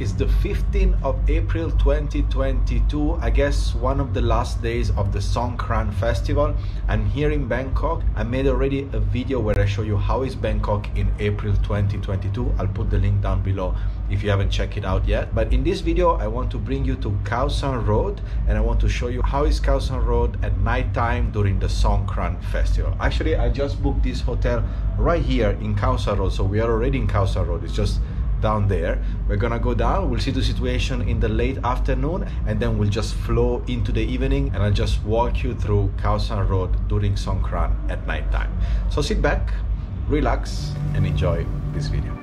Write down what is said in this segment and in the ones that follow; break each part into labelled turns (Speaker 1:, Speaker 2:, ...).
Speaker 1: It's the 15th of April 2022. I guess one of the last days of the Songkran festival. I'm here in Bangkok. I made already a video where I show you how is Bangkok in April 2022. I'll put the link down below if you haven't checked it out yet. But in this video, I want to bring you to Khao San Road and I want to show you how is Khao San Road at night time during the Songkran festival. Actually, I just booked this hotel right here in Khao San Road. So we are already in Khao San Road. It's just down there. We're gonna go down, we'll see the situation in the late afternoon, and then we'll just flow into the evening and I'll just walk you through Khao San Road during Songkran at night time. So sit back, relax, and enjoy this video.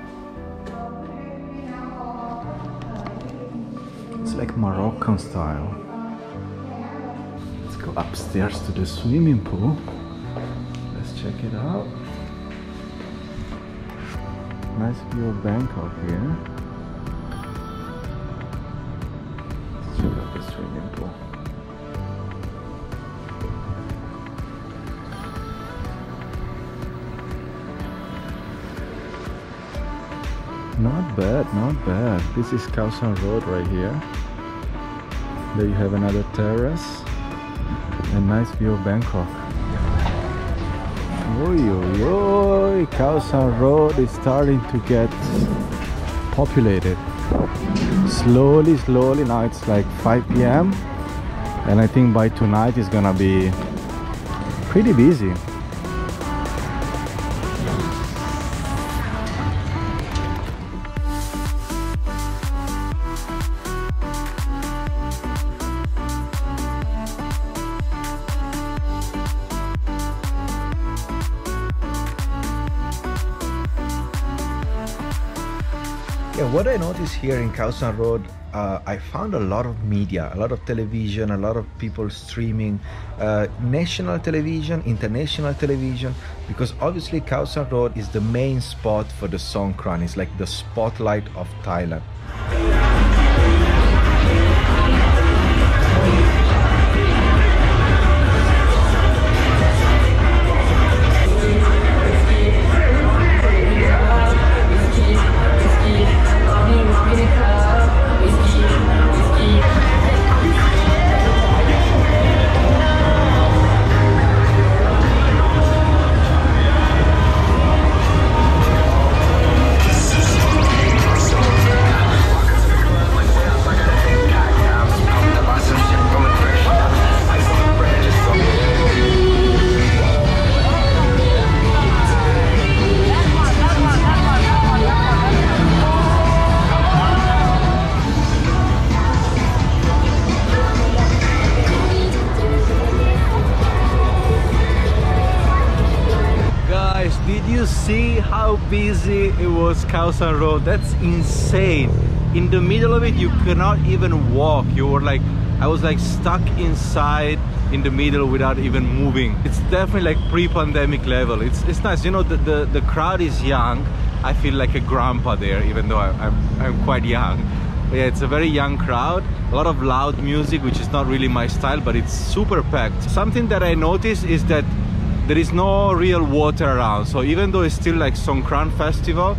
Speaker 1: It's like Moroccan style. Let's go upstairs to the swimming pool. Let's check it out. Nice view of Bangkok here. Check out the swimming pool. Not bad, not bad. This is Khao San Road right here. There you have another terrace. A nice view of Bangkok. Oi, oi, oi. Khao Road is starting to get populated. Slowly, slowly. Now it's like 5 p.m. And I think by tonight it's gonna be pretty busy. Yeah, what I noticed here in Khao San Road, uh, I found a lot of media, a lot of television, a lot of people streaming, uh, national television, international television, because obviously Khao San Road is the main spot for the Songkran. It's like the spotlight of Thailand. How busy it was Khao San Road? That's insane. In the middle of it, you cannot even walk. You were like, I was like stuck inside in the middle without even moving. It's definitely like pre-pandemic level. It's it's nice. You know, the, the, the crowd is young. I feel like a grandpa there, even though I, I'm, I'm quite young. But yeah, it's a very young crowd. A lot of loud music, which is not really my style, but it's super packed. Something that I noticed is that there is no real water around so even though it's still like Songkran festival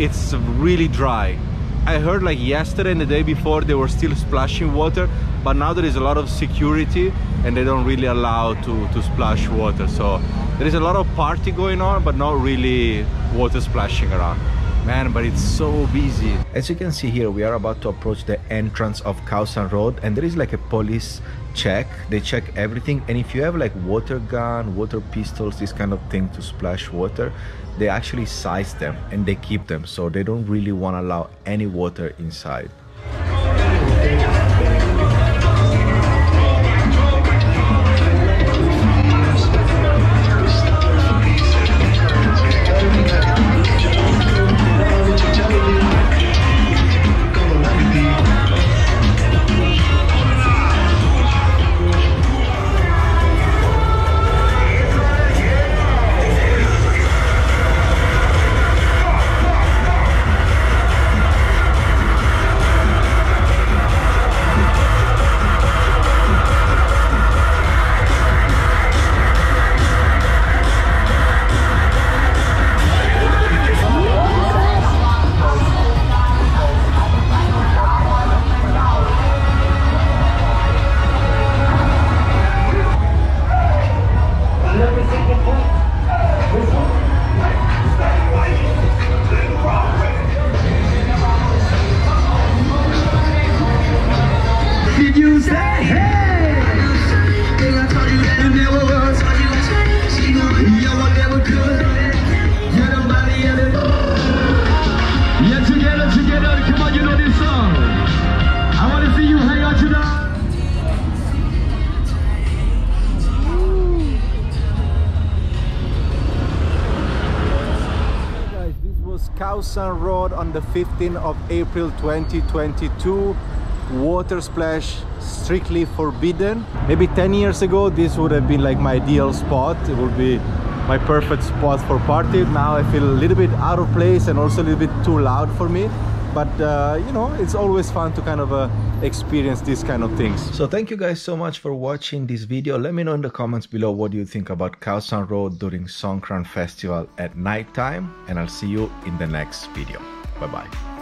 Speaker 1: it's really dry. I heard like yesterday and the day before they were still splashing water but now there is a lot of security and they don't really allow to to splash water. So there is a lot of party going on but not really water splashing around man but it's so busy. As you can see here we are about to approach the entrance of Khao San Road and there is like a police check. They check everything and if you have like water gun water pistols this kind of thing to splash water they actually size them and they keep them so they don't really want to allow any water inside San Road on the 15th of April 2022 water splash strictly forbidden. Maybe 10 years ago this would have been like my ideal spot. It would be my perfect spot for party. Now i feel a little bit out of place and also a little bit too loud for me but uh, you know it's always fun to kind of uh, experience these kind of things. So thank you guys so much for watching this video. Let me know in the comments below what you think about Kaosan Road during Songkran festival at nighttime and i'll see you in the next video. Bye bye